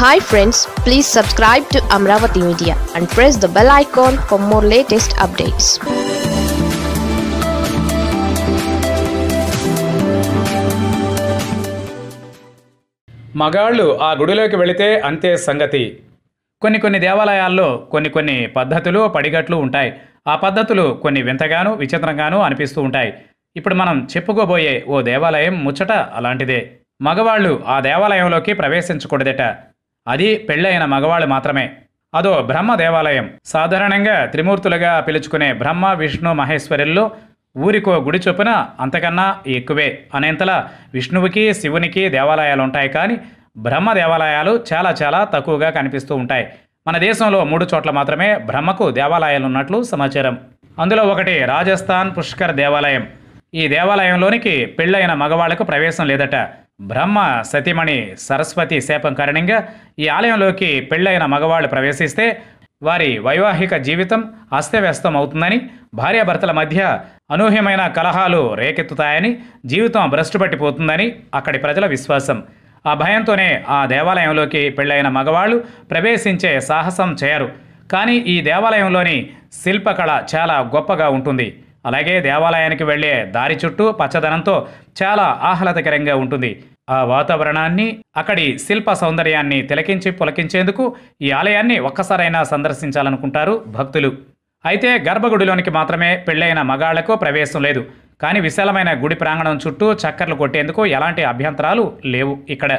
Hi friends please subscribe to Amaravati media and press the bell icon for more latest updates మగాళ్ళు ఆ గుడిలోకి వెళితే అంతే సంగతి. కొన్ని కొన్ని దేవాలయాల్లో కొన్ని కొన్ని పద్ధతులు పడిగట్లు ఉంటాయి. ఆ పద్ధతులు కొన్ని వింతగాను విచిత్రంగాను అనిపిస్తూ ఉంటాయి. ఇప్పుడు మనం చెప్పుకోబోయే ఓ దేవాలయం ముచ్చట అలాంటిదే. మగవాళ్ళు ఆ దేవాలయంలోకి ప్రవేశించకూడదట. అది పెళ్ళైన మగవాళ్ళు మాత్రమే. అదో బ్రహ్మ దేవాలయం. సాధారణంగా త్రిమూర్తులుగా పిలుచుకునే బ్రహ్మ విష్ణు మహేశ్వరుల్లో ఊరికో గుడి చొప్పున అంతకన్నా ఎక్కువే అనేంతలా విష్ణువుకి శివునికి దేవాలయాలు ఉంటాయి కానీ బ్రహ్మ దేవాలయాలు చాలా చాలా తక్కువగా కనిపిస్తూ ఉంటాయి. మన దేశంలో మూడు చోట్ల మాత్రమే బ్రహ్మకు దేవాలయాలు ఉన్నట్లు సమాచారం. అందులో ఒకటి రాజస్థాన్ పుష్కర్ దేవాలయం. ఈ దేవాలయంలోనికి పెళ్ళైన మగవాళ్ళకు ప్రవేశం లేదట. బ్రహ్మ సతీమణి సరస్వతి శాపం కారణంగా ఈ ఆలయంలోకి పెళ్ళైన మగవాళ్ళు ప్రవేశిస్తే వారి వైవాహిక జీవితం అస్తవ్యస్తం అవుతుందని భార్యాభర్తల మధ్య అనూహ్యమైన కలహాలు రేకెత్తుతాయని జీవితం భ్రష్టుపట్టిపోతుందని అక్కడి ప్రజల విశ్వాసం. ఆ భయంతోనే ఆ దేవాలయంలోకి పెళ్ళైన మగవాళ్ళు ప్రవేశించే సాహసం చేయరు. కానీ ఈ దేవాలయంలోని శిల్పకళ చాలా గొప్పగా ఉంటుంది. అలాగే దేవాలయానికి వెళ్ళే దారి చుట్టూ పచ్చదనంతో చాలా ఆహ్లాదకరంగా ఉంటుంది. ఆ వాతావరణాన్ని అక్కడి శిల్ప సౌందర్యాన్ని తిలకించి పులకించేందుకు ఈ ఆలయాన్ని ఒక్కసారైనా సందర్శించాలనుకుంటారు భక్తులు. అయితే గర్భగుడిలోనికి మాత్రమే పెళ్ళైన మగాళ్ళకు ప్రవేశం లేదు. కానీ విశాలమైన గుడి ప్రాంగణం చుట్టూ చక్కర్లు కొట్టేందుకు ఎలాంటి అభ్యంతరాలు లేవు ఇక్కడ.